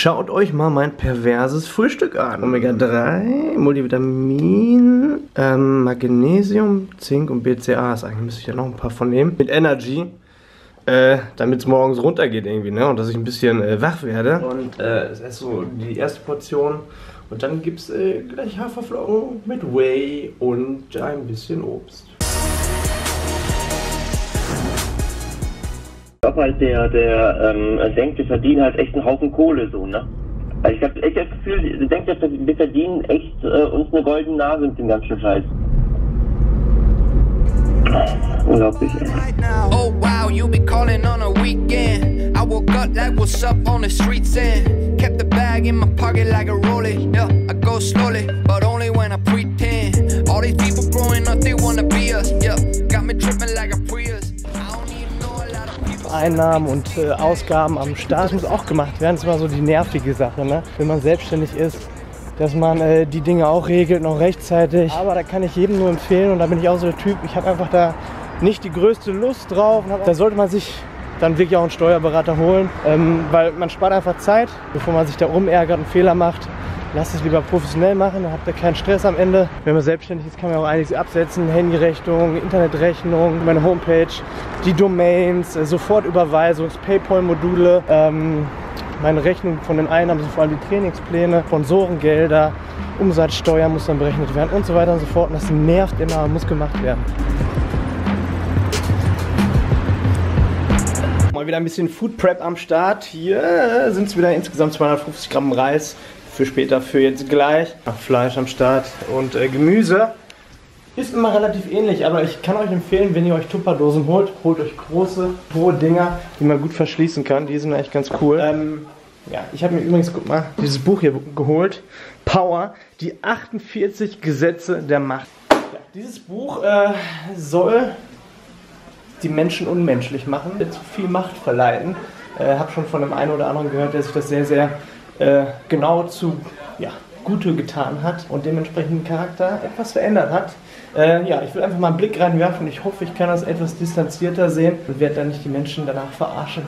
Schaut euch mal mein perverses Frühstück an. Omega-3, Multivitamin, ähm, Magnesium, Zink und BCA. Eigentlich müsste ich ja noch ein paar von nehmen. Mit Energy. Äh, damit es morgens runtergeht irgendwie, ne? Und dass ich ein bisschen äh, wach werde. Und äh, das ist so die erste Portion. Und dann gibt es äh, gleich Haferflocken mit Whey und ein bisschen Obst. Ich glaube halt, der, der ähm, denkt, wir verdienen halt echt einen Haufen Kohle so, ne? Also ich habe echt das Gefühl, der denkt, wir verdienen echt äh, uns eine goldene Nase mit dem ganzen Scheiß. Unglaublich. Oh wow, you be calling on a weekend. I woke up like what's up on the streets and kept the bag in my pocket like a rollie. Yeah, I go slowly, but only when I pretend. All these people growing up, they wanna be us. Einnahmen und äh, Ausgaben am Start muss auch gemacht werden. Das ist immer so die nervige Sache, ne? wenn man selbstständig ist dass man äh, die Dinge auch regelt, noch rechtzeitig. Aber da kann ich jedem nur empfehlen und da bin ich auch so der Typ, ich habe einfach da nicht die größte Lust drauf. Da sollte man sich dann wirklich auch einen Steuerberater holen, ähm, weil man spart einfach Zeit, bevor man sich da rumärgert und Fehler macht. Lasst es lieber professionell machen, dann habt ihr keinen Stress am Ende. Wenn man selbstständig ist, kann man auch einiges absetzen. Handyrechnung, Internetrechnung, meine Homepage, die Domains, äh, Sofortüberweisung, Paypal-Module. Ähm, meine Rechnung von den Einnahmen sind vor allem die Trainingspläne, Sponsorengelder, Umsatzsteuer muss dann berechnet werden und so weiter und so fort. Und das nervt immer, muss gemacht werden. Mal wieder ein bisschen Food Prep am Start. Hier sind es wieder insgesamt 250 Gramm Reis für später, für jetzt gleich. Fleisch am Start und äh, Gemüse. Ist immer relativ ähnlich, aber ich kann euch empfehlen, wenn ihr euch Tupperdosen holt, holt euch große, hohe Dinger, die man gut verschließen kann. Die sind echt ganz cool. Ähm, ja, ich habe mir übrigens, guck mal, dieses Buch hier geholt. Power, die 48 Gesetze der Macht. Ja, dieses Buch äh, soll die Menschen unmenschlich machen, zu viel Macht verleiten. Äh, habe schon von dem einen oder anderen gehört, der sich das sehr, sehr äh, genau zu ja, Gute getan hat und dementsprechend Charakter etwas verändert hat. Äh, ja, ich will einfach mal einen Blick reinwerfen. Ich hoffe, ich kann das etwas distanzierter sehen und werde dann nicht die Menschen danach verarschen.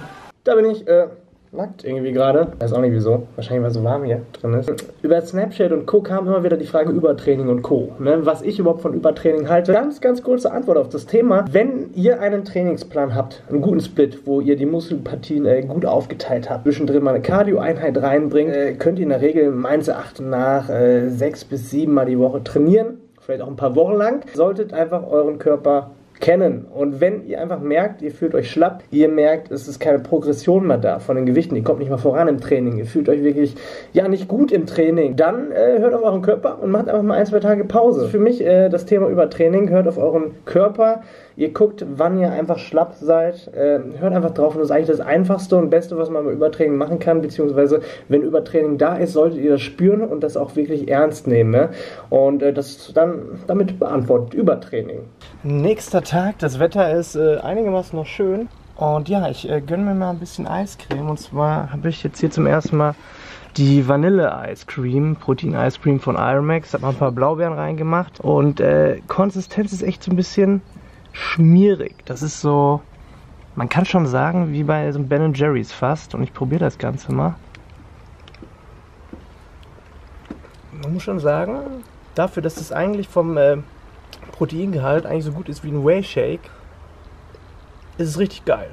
Da bin ich, äh, nackt irgendwie gerade. Weiß auch nicht wieso. Wahrscheinlich, weil so warm hier drin ist. Über Snapchat und Co. kam immer wieder die Frage Übertraining und Co. Ne? Was ich überhaupt von Übertraining halte. Ganz, ganz kurze Antwort auf das Thema. Wenn ihr einen Trainingsplan habt, einen guten Split, wo ihr die Muskelpartien äh, gut aufgeteilt habt, zwischendrin mal eine Cardio-Einheit reinbringt, äh, könnt ihr in der Regel meines Erachtens nach äh, sechs bis sieben Mal die Woche trainieren vielleicht auch ein paar Wochen lang, solltet einfach euren Körper kennen. Und wenn ihr einfach merkt, ihr fühlt euch schlapp, ihr merkt, es ist keine Progression mehr da von den Gewichten, ihr kommt nicht mal voran im Training, ihr fühlt euch wirklich ja nicht gut im Training, dann äh, hört auf euren Körper und macht einfach mal ein, zwei Tage Pause. Für mich äh, das Thema Übertraining, hört auf euren Körper, Ihr guckt, wann ihr einfach schlapp seid. Äh, hört einfach drauf. Und das ist eigentlich das Einfachste und Beste, was man bei Übertraining machen kann. Beziehungsweise, wenn Übertraining da ist, solltet ihr das spüren und das auch wirklich ernst nehmen. Ne? Und äh, das dann damit beantwortet Übertraining. Nächster Tag. Das Wetter ist äh, einigermaßen noch schön. Und ja, ich äh, gönne mir mal ein bisschen Eiscreme. Und zwar habe ich jetzt hier zum ersten Mal die Vanille Ice Cream, Protein Ice Cream von Ironmax. Habe mal ein paar Blaubeeren reingemacht. Und äh, Konsistenz ist echt so ein bisschen schmierig. Das ist so, man kann schon sagen, wie bei so einem Ben Jerry's fast. Und ich probiere das Ganze mal. Man muss schon sagen, dafür, dass es eigentlich vom äh, Proteingehalt eigentlich so gut ist wie ein Whey Shake, ist es richtig geil.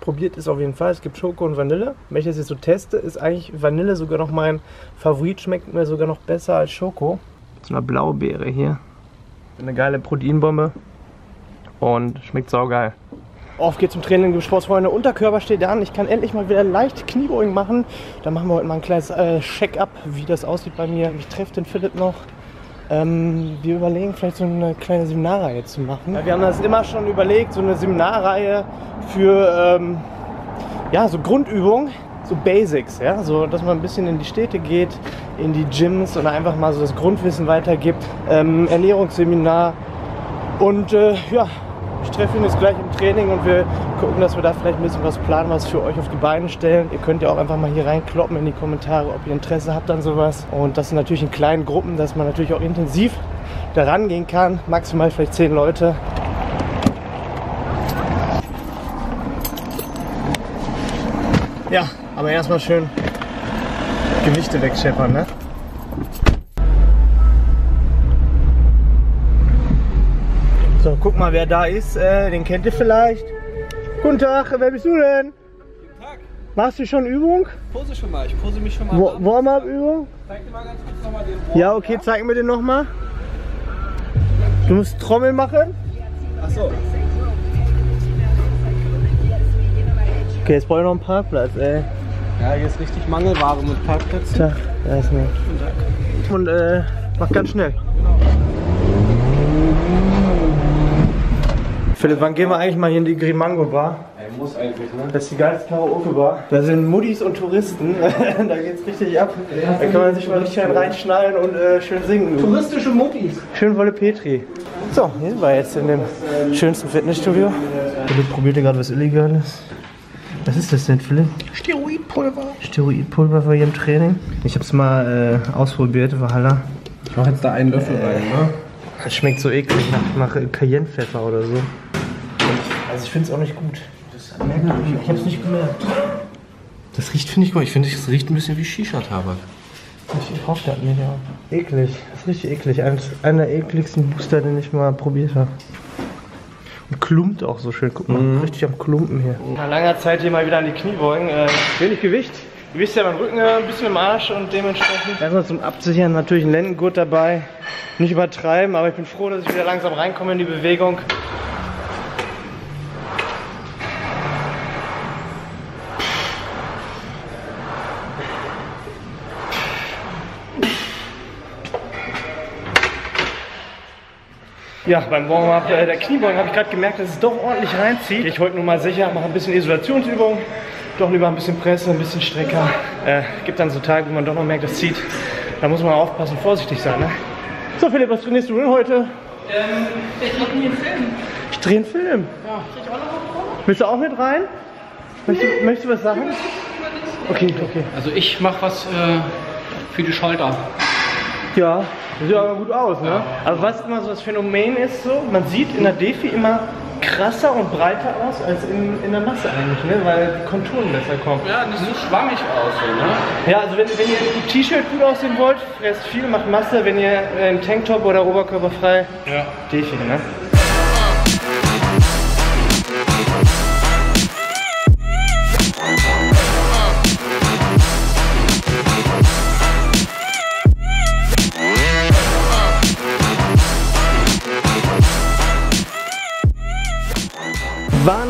Probiert es auf jeden Fall. Es gibt Schoko und Vanille. Wenn ich das jetzt so teste, ist eigentlich Vanille sogar noch mein Favorit. Schmeckt mir sogar noch besser als Schoko. So eine Blaubeere hier. Eine geile Proteinbombe und schmeckt saugeil. Auf geht's zum Training, liebe Sportsfreunde. Unterkörper steht an. Ich kann endlich mal wieder leicht Kniebeugen machen. Da machen wir heute mal ein kleines äh, Check-up, wie das aussieht bei mir. Ich treffe den Philipp noch. Ähm, wir überlegen vielleicht so eine kleine Seminarreihe zu machen. Ja, wir haben das immer schon überlegt, so eine Seminarreihe für ähm, ja, so Grundübungen, so Basics, ja, so dass man ein bisschen in die Städte geht, in die Gyms und einfach mal so das Grundwissen weitergibt. Ähm, Ernährungsseminar und äh, ja, ich treffe ihn jetzt gleich im Training und wir gucken, dass wir da vielleicht ein bisschen was planen, was für euch auf die Beine stellen. Ihr könnt ja auch einfach mal hier reinkloppen in die Kommentare, ob ihr Interesse habt an sowas. Und das sind natürlich in kleinen Gruppen, dass man natürlich auch intensiv daran gehen kann. Maximal vielleicht zehn Leute. Ja, aber erstmal schön Gewichte wegscheppern, ne? So, guck mal, wer da ist. Äh, den kennt ihr vielleicht. Guten Tag, wer bist du denn? Guten Tag. Machst du schon Übung? Pose schon mal. Ich pose mich schon mal. Warm-up-Übung? Zeig dir mal ganz kurz nochmal den Warm. Ja, okay, zeig mir den nochmal. Du musst Trommel machen. Achso. Okay, jetzt brauche ich noch einen Parkplatz, ey. Ja, hier ist richtig Mangelware mit Parkplätzen. Tag, da ist mir. Und äh, mach ganz schnell. Philipp, wann gehen wir eigentlich mal hier in die Grimango Bar? Ey, muss eigentlich, ne? Das ist die geilste Karaoke Bar. Da sind Muddis und Touristen. da geht's richtig ab. Da kann man sich mal richtig schön reinschnallen und äh, schön singen. Touristische Muttis. Schön Wolle Petri. So, hier sind wir jetzt in dem schönsten Fitnessstudio. Philipp probiert hier gerade was Illegales. Was ist das denn, Philipp? Steroidpulver. Steroidpulver für ihrem Training. Ich hab's mal äh, ausprobiert, Valhalla. Ich mach jetzt da einen Löffel rein, ne? Das schmeckt so eklig nach, nach Cayennepfeffer oder so. Also ich finde es auch nicht gut. Ich hab's nicht gemerkt. Das riecht, finde ich gut. Ich finde, es riecht ein bisschen wie Shisha-Tabak. Ich hoffe das nicht, ja. Eklig. Das ist richtig eklig. Eines, einer der ekligsten Booster, den ich mal probiert habe. Und klumpt auch so schön. Guck mal, richtig am Klumpen hier. Nach langer Zeit hier mal wieder an die Kniebeugen. Äh, wenig Gewicht. Du wisst ja, mein Rücken äh, ein bisschen im Arsch und dementsprechend erstmal zum Absichern natürlich ein Lendengurt dabei. Nicht übertreiben, aber ich bin froh, dass ich wieder langsam reinkomme in die Bewegung. Ja, beim Warm-up äh, der Kniebeugen habe ich gerade gemerkt, dass es doch ordentlich reinzieht. Ich heute nur mal sicher, mache ein bisschen Isolationsübung, doch lieber ein bisschen Presse, ein bisschen Strecker. Äh, gibt dann so Tage, wo man doch noch merkt, das zieht. Da muss man aufpassen, vorsichtig sein. Ne? So Philipp, was trainierst du denn heute? Ich drehe einen Film. Ich drehe einen Film. Ja. Ich auch noch? Willst du auch mit rein? Möchtest du, möchtest du was sagen? Okay, okay. Also ich mache was äh, für die Schulter. Ja, sieht aber gut aus, ne? Aber was immer so das Phänomen ist, so, man sieht in der Defi immer krasser und breiter aus als in, in der Masse eigentlich, ne? Weil die Konturen besser kommen. Ja, nicht so schwammig aus, so, ne? Ja, also wenn, wenn ihr im T-Shirt gut aussehen wollt, fresst viel, macht Masse. Wenn ihr im Tanktop oder oberkörperfrei, Ja. Defi, ne?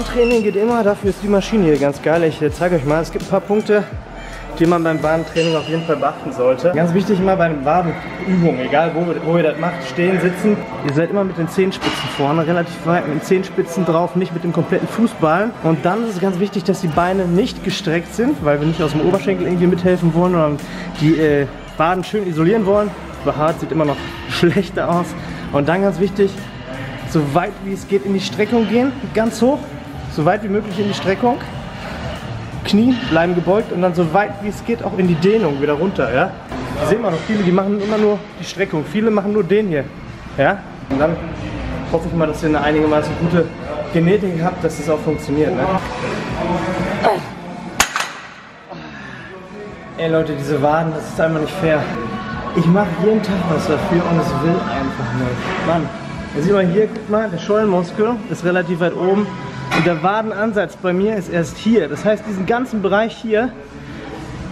Bahntraining geht immer, dafür ist die Maschine hier ganz geil. Ich äh, zeige euch mal, es gibt ein paar Punkte, die man beim Bahntraining auf jeden Fall beachten sollte. Ganz wichtig immer bei den Wadenübungen, egal wo, wo ihr das macht, stehen, sitzen. Ihr seid immer mit den Zehenspitzen vorne, relativ weit mit den Zehenspitzen drauf, nicht mit dem kompletten Fußball. Und dann ist es ganz wichtig, dass die Beine nicht gestreckt sind, weil wir nicht aus dem Oberschenkel irgendwie mithelfen wollen, sondern die äh, Waden schön isolieren wollen. Behaart sieht immer noch schlechter aus. Und dann ganz wichtig, so weit wie es geht in die Streckung gehen, ganz hoch, so weit wie möglich in die Streckung. Knie bleiben gebeugt und dann so weit wie es geht auch in die Dehnung wieder runter, ja. Ich sehe immer noch viele, die machen immer nur die Streckung. Viele machen nur den hier, ja. Und dann hoffe ich mal, dass ihr eine einigermaßen gute Genetik habt, dass das auch funktioniert, ne? Ey Leute, diese Waden, das ist einfach nicht fair. Ich mache jeden Tag was dafür und es will einfach nicht. Mann, jetzt sieht man hier, guck mal, der Schollenmuskel ist relativ weit oben und der Wadenansatz bei mir ist erst hier. Das heißt, diesen ganzen Bereich hier,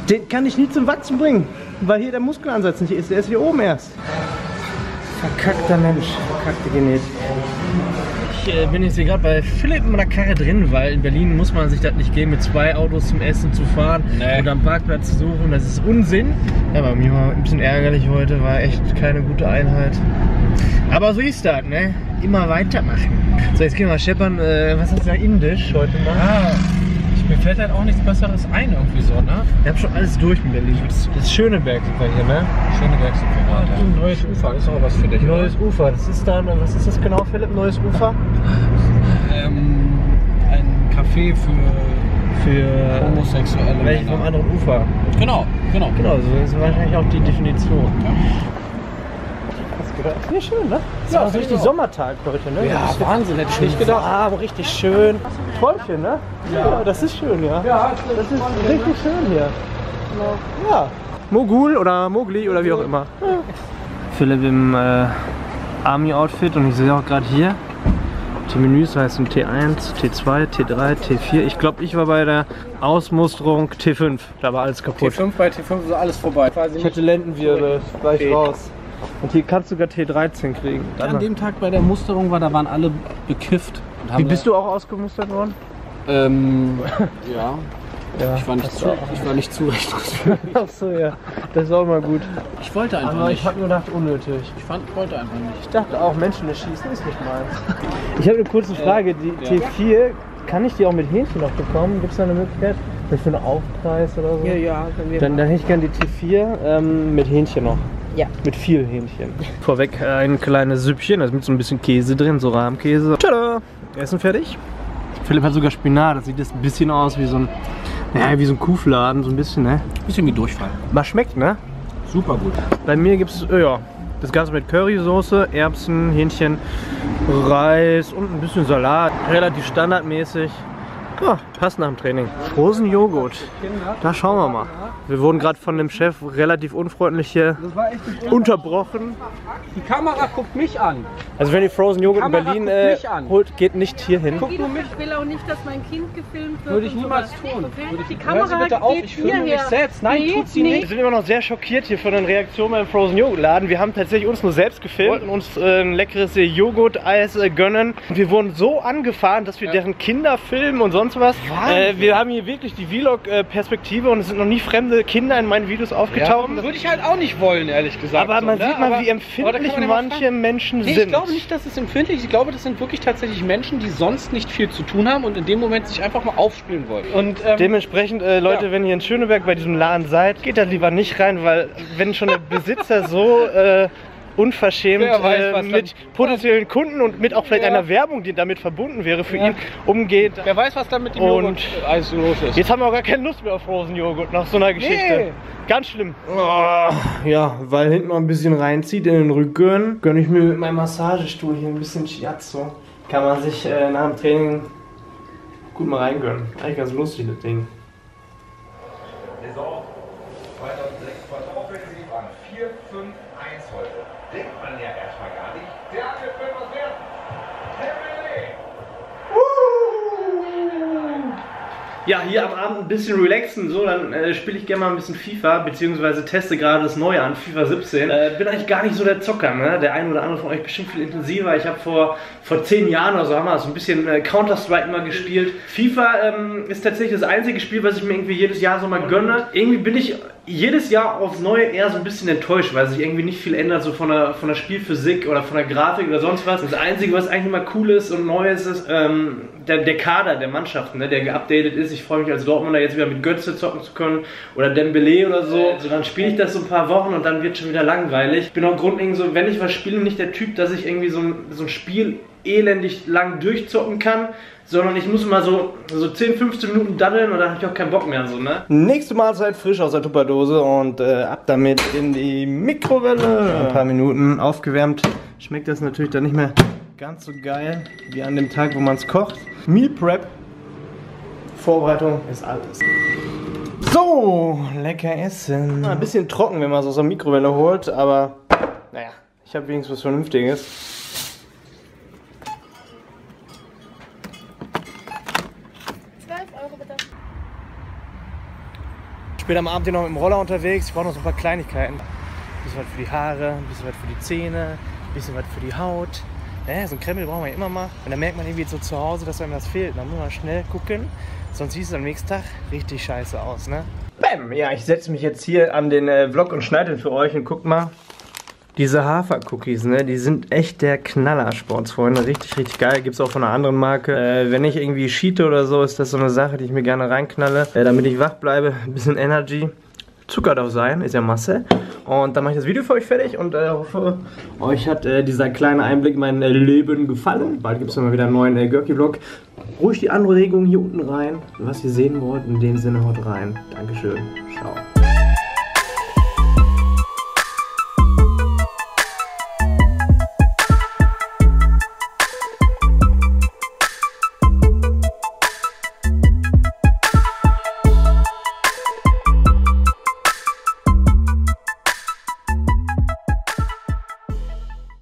den kann ich nie zum Wachsen bringen, weil hier der Muskelansatz nicht ist. Der ist hier oben erst. Verkackter Mensch, verkackte Genetik. Ich äh, bin jetzt hier gerade bei Philipp in meiner Karre drin, weil in Berlin muss man sich das nicht geben, mit zwei Autos zum Essen zu fahren Nee. oder am Parkplatz zu suchen. Das ist Unsinn. Ja, bei mir war ein bisschen ärgerlich heute, war echt keine gute Einheit. Aber so ist das, ne? Immer weitermachen. So, jetzt gehen wir mal scheppern. Äh, was ist da indisch heute mal? Ah, ich, mir fällt halt auch nichts Besseres ein irgendwie so, ne? Wir haben schon alles durch mit Berlin. Das, das Schöneberg sind wir hier, ne? Schöne Werkstatt. Ein neues Ufer ist auch was für dich. Neues Ufer. Das ist dann, was ist das genau, Philipp? Neues Ufer? Ähm, ein Café für Für homosexuelle welche vom anderen Ufer? Genau, genau. Genau, so ist wahrscheinlich auch die Definition. Das ist schön, ne? Ja, Ja, so richtig genau. Sommertag heute, ne? Ja, Das ist Wahnsinn, hätte ich nicht gedacht. warm, richtig schön. Träumchen, ne? Ja. das ist schön, ja. Ja, Das ist richtig schön hier. Ja. Mogul oder Mogli oder wie auch immer. Philipp im äh, Army-Outfit und ich sehe auch gerade hier, die Menüs heißen T1, T2, T3, T4. Ich glaube, ich war bei der Ausmusterung T5. Da war alles kaputt. T5 bei T5 ist alles vorbei. Ich hatte Lendenwirbel, war ich raus. Und hier kannst du sogar T13 kriegen. An dem Tag bei der Musterung war, da waren alle bekifft. und haben Wie bist du auch ausgemustert worden? Ähm, ja. Ja. Ich war nicht zu, ich war nicht zurechnungsfähig. Achso, ja. Das ist auch mal gut. Ich wollte einfach Aber nicht. ich habe nur gedacht, unnötig. Ich fand, wollte einfach nicht. Ich dachte auch, Menschen erschießen ist nicht meins. Ich habe eine kurze Frage. Die ja. T4, kann ich die auch mit Hähnchen noch bekommen? Gibt es da eine Möglichkeit? Vielleicht für einen Aufpreis oder so? ja, wir Dann, dann hätte ich gerne die T4 ähm, mit Hähnchen noch. Ja. Mit viel Hähnchen. Vorweg äh, ein kleines Süppchen, also mit so ein bisschen Käse drin, so Rahmkäse. Tada! Essen fertig. Philipp hat sogar Spinat, das sieht jetzt ein bisschen aus wie so ein, ja, wie so ein Kuhfladen, so ein bisschen, ne? Bisschen wie Durchfall. Was schmeckt, ne? Super gut. Bei mir gibt es, äh, ja, das Ganze mit Currysoße, Erbsen, Hähnchen, Reis und ein bisschen Salat. Relativ standardmäßig. Ja, passt nach dem Training. Frozen Joghurt. Da schauen wir mal. Wir wurden gerade von dem Chef relativ unfreundlich hier unterbrochen. Die Kamera guckt mich an. Also wenn ihr Frozen Joghurt in Berlin äh, holt, geht nicht hier hin. Ich will auch nicht, dass mein Kind gefilmt wird. Würde ich und niemals tun. Okay? Würde ich- Die Kamera bitte auf, ich filme mich selbst. Nein, nee, tut sie nee. Wir sind immer noch sehr schockiert hier von den Reaktionen beim Frozen Joghurt Laden. Wir haben tatsächlich uns nur selbst gefilmt, wollten uns äh, ein leckeres äh, Joghurt-Eis äh, gönnen. Wir wurden so angefahren, dass wir deren Kinder filmen und sonst was. Äh, wir haben hier wirklich die Vlog-Perspektive und es sind noch nie fremde Kinder in meinen Videos aufgetaucht. Das würde ich halt auch nicht wollen, ehrlich gesagt. Aber so, man ne? sieht mal, Aber- wie empfindlich man ja manche Menschen Nee, sind. ich glaube nicht, dass es empfindlich ist. Ich glaube, das sind wirklich tatsächlich Menschen, die sonst nicht viel zu tun haben und in dem Moment sich einfach mal aufspielen wollen. Und ähm, Dementsprechend, äh, Leute, Ja. wenn ihr in Schöneberg bei diesem Laden seid, geht da lieber nicht rein, weil wenn schon der Besitzer so äh, unverschämt weiß, äh, mit potenziellen Kunden und mit auch vielleicht Ja. einer Werbung, die damit verbunden wäre, für Ja. ihn umgeht. wer weiß, was da mit dem Und- Joghurt äh, alles so los ist. Jetzt haben wir auch gar keine Lust mehr auf Frozen Joghurt nach so einer Geschichte. Nee. Ganz schlimm. ja, weil hinten noch ein bisschen reinzieht in den Rücken, gönne ich mir mit meinem Massagestuhl hier ein bisschen Shiatsu. Kann man sich äh, nach dem Training gut mal reingönnen. Eigentlich ganz lustig, das Ding. Saison 2006 Quartalofensiv an 4-5-1 heute. Denkt man ja erstmal gar nicht. Der Angriff wird was werden. Dembele. Ja, hier am Abend ein bisschen relaxen, so, dann äh, spiele ich gerne mal ein bisschen FIFA, beziehungsweise teste gerade das Neue an, FIFA 17. Äh, bin eigentlich gar nicht so der Zocker, ne? Der eine oder andere von euch bestimmt viel intensiver. Ich habe vor, vor zehn Jahren oder so haben wir so ein bisschen äh, Counter-Strike mal gespielt. FIFA ähm, ist tatsächlich das einzige Spiel, was ich mir irgendwie jedes Jahr so mal gönne. Irgendwie bin ich jedes Jahr aufs Neue eher so ein bisschen enttäuscht, weil sich irgendwie nicht viel ändert, so von der, von der Spielphysik oder von der Grafik oder sonst was. Das Einzige, was eigentlich immer cool ist und neu ist, ist ähm, der, der Kader der Mannschaften, ne, der geupdatet ist. Ich freue mich als Dortmunder jetzt wieder mit Götze zocken zu können oder Dembele oder so. Also dann spiele ich das so ein paar Wochen und dann wird schon wieder langweilig. Ich bin auch grundlegend so, wenn ich was spiele, nicht der Typ, dass ich irgendwie so ein, so ein Spiel elendig lang durchzocken kann, sondern ich muss mal so, so 10, 15 Minuten daddeln und dann habe ich auch keinen Bock mehr. So, ne? Nächste Mahlzeit frisch aus der Tupperdose und äh, ab damit in die Mikrowelle. Ein paar Minuten aufgewärmt. Schmeckt das natürlich dann nicht mehr ganz so geil wie an dem Tag, wo man es kocht. Meal Prep. Vorbereitung ist alles. So, lecker essen. Ein bisschen trocken, wenn man es aus der Mikrowelle holt, aber naja, ich habe wenigstens was Vernünftiges. Ich bin am Abend hier noch mit dem Roller unterwegs. Ich brauche noch so ein paar Kleinigkeiten. Ein bisschen was für die Haare, ein bisschen was für die Zähne, ein bisschen was für die Haut. Ja, so ein Krempel brauchen wir immer mal. Und dann merkt man irgendwie so zu Hause, dass einem das fehlt. Dann muss man schnell gucken, sonst sieht es am nächsten Tag richtig scheiße aus, ne? Bäm! Ja, ich setze mich jetzt hier an den äh, Vlog und schneide den für euch und guckt mal. Diese Hafer-Cookies, ne, die sind echt der Knaller, Sportsfreunde. Richtig, richtig geil. Gibt's auch von einer anderen Marke. Äh, wenn ich irgendwie cheate oder so, ist das so eine Sache, die ich mir gerne reinknalle, äh, damit ich wach bleibe. Ein bisschen Energy. Zucker darf sein, ist ja Masse. Und dann mache ich das Video für euch fertig und äh, hoffe, euch hat äh, dieser kleine Einblick in mein äh, Leben gefallen. Bald gibt es mal wieder einen neuen äh, Görki-Vlog. Ruhig die Anregungen hier unten rein, was ihr sehen wollt. In dem Sinne haut rein. Dankeschön. Ciao.